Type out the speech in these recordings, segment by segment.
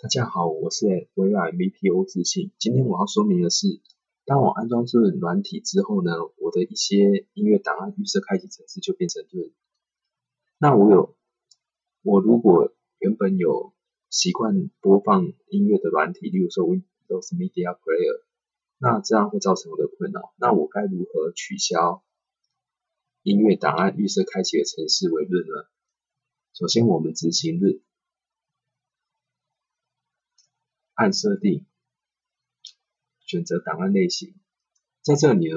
大家好，我是微软 VPO 自信。今天我要说明的是，当我安装这个软体之后呢，我的一些音乐档案预设开启程式就变成润。那我有，我如果原本有习惯播放音乐的软体，例如说 Windows Media Player，那这样会造成我的困扰。那我该如何取消音乐档案预设开启的程式为润呢？首先，我们执行润。按设定，选择档案类型，在这里呢，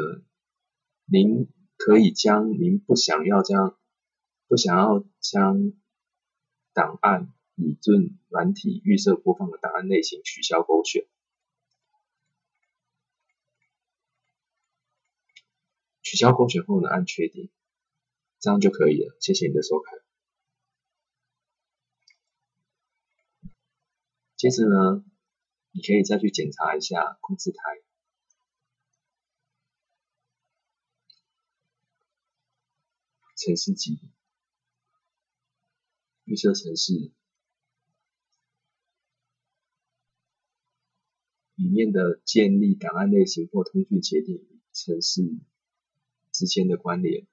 您可以将您不想要将不想要将档案以润软体预设播放的档案类型取消勾选，取消勾选后呢，按确定，这样就可以了。谢谢你的收看。接着呢。你可以再去检查一下控制台、城市级、预设城市里面的建立档案类型或通讯协定城市之间的关联。